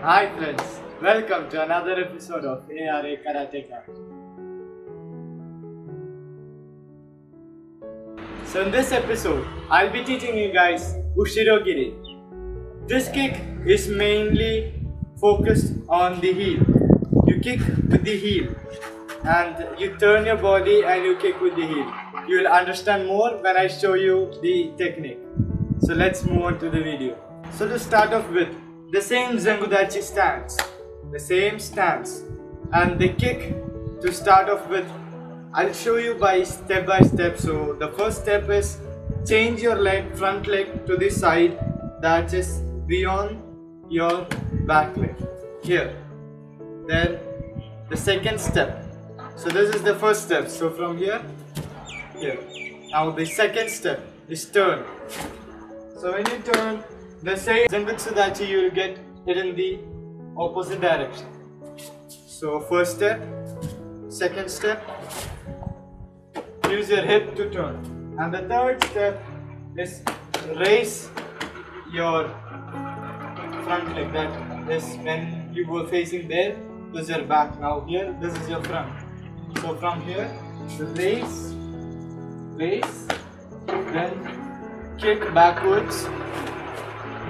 Hi friends, welcome to another episode of ARA Karateka. So in this episode, I'll be teaching you guys Ushiro geri. This kick is mainly focused on the heel. You kick with the heel and you turn your body and you kick with the heel. You will understand more when I show you the technique. So let's move on to the video. So to start off with, the same Zengudachi stance, the same stance and the kick to start off with. I'll show you by step by step. So the first step is change your leg front leg to the side. That is beyond your back leg. Here. Then the second step. So this is the first step. So from here here. Now the second step is turn. So when you turn the same Zenkutsudachi you will get it in the opposite direction. So first step, second step, use your hip to turn. And the third step is raise your front leg. That is when you were facing there, this is your back. Now here, this is your front. So from here, raise, raise, then kick backwards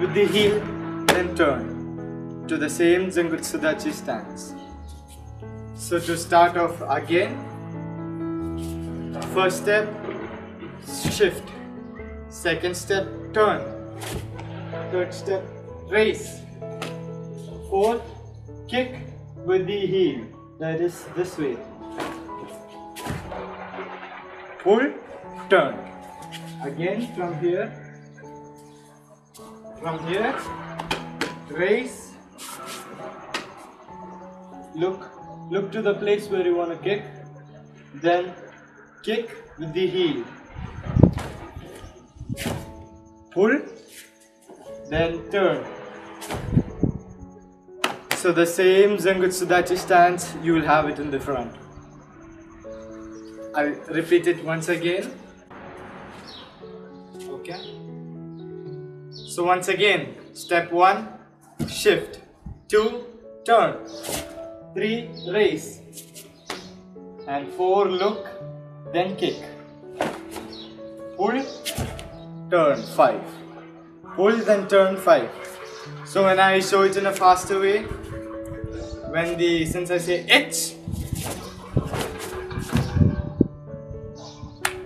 with the heel then turn to the same Zenkutsudachi stance. So to start off again, first step shift, second step turn, third step raise, fourth kick with the heel. That is this way, pull turn. Again from here from here. Raise look look to the place where you want to kick. Then kick with the heel. Pull. Then turn. So the same Zenkutsudachi stance you will have it in the front. I'll repeat it once again. Okay so once again, step 1, shift. 2, turn. 3, raise. And 4, look, then kick. Pull, turn. 5. Pull, then turn. 5. So when I show it in a faster way, when the, since I say it,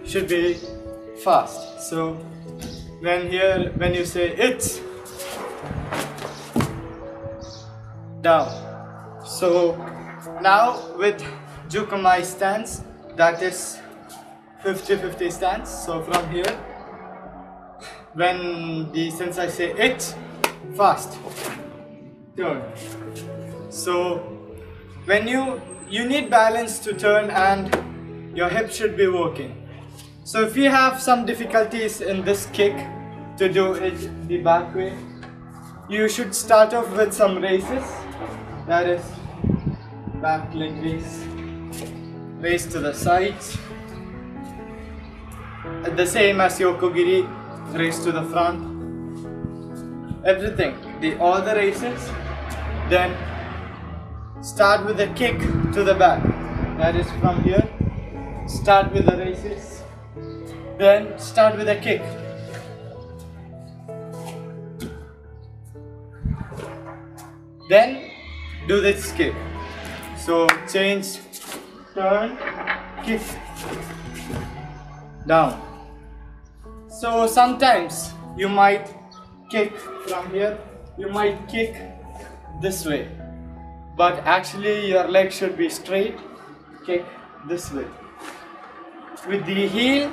should be fast. So when here when you say it down. So now with Jukumai stance that is 50-50 stance. So from here when the since I say it fast. Turn. So when you you need balance to turn and your hip should be working so if you have some difficulties in this kick to do it the back way, you should start off with some races. That is back leg race, race to the sides. The same as your Yoko geri, race to the front. Everything, the all the races. Then start with a kick to the back. That is from here. Start with the races then start with a kick. Then do this kick. So change, turn, kick, down. So sometimes you might kick from here, you might kick this way. But actually your leg should be straight, kick this way. With the heel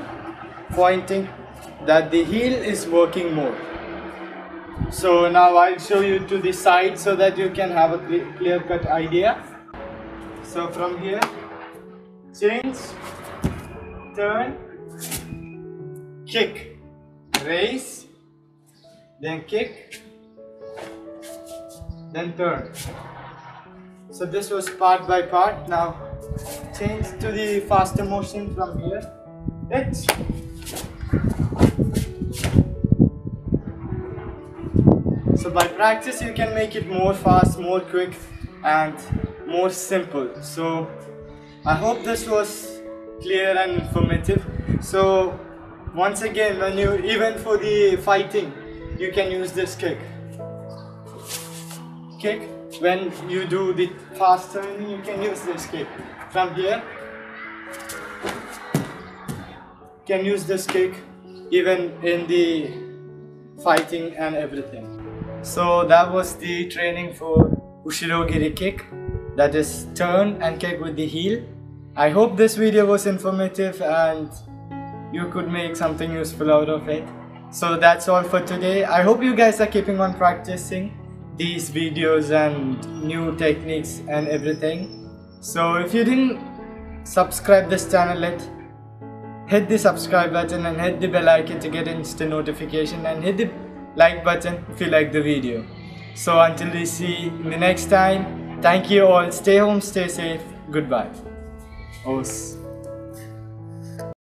pointing that the heel is working more. So now I'll show you to the side so that you can have a clear cut idea. So from here, change, turn, kick, raise, then kick, then turn. So this was part by part. Now change to the faster motion from here. It's So by practice you can make it more fast, more quick and more simple. So I hope this was clear and informative. So once again when you even for the fighting you can use this kick. Kick when you do the fast turning you can use this kick. From here can use this kick even in the fighting and everything. So that was the training for Ushiro geri kick that is turn and kick with the heel. I hope this video was informative and you could make something useful out of it. So that's all for today. I hope you guys are keeping on practicing these videos and new techniques and everything. So if you didn't subscribe this channel yet, hit the subscribe button and hit the bell icon to get instant notification and hit the like button if you like the video. So until we see the next time, thank you all. Stay home, stay safe. Goodbye. Os.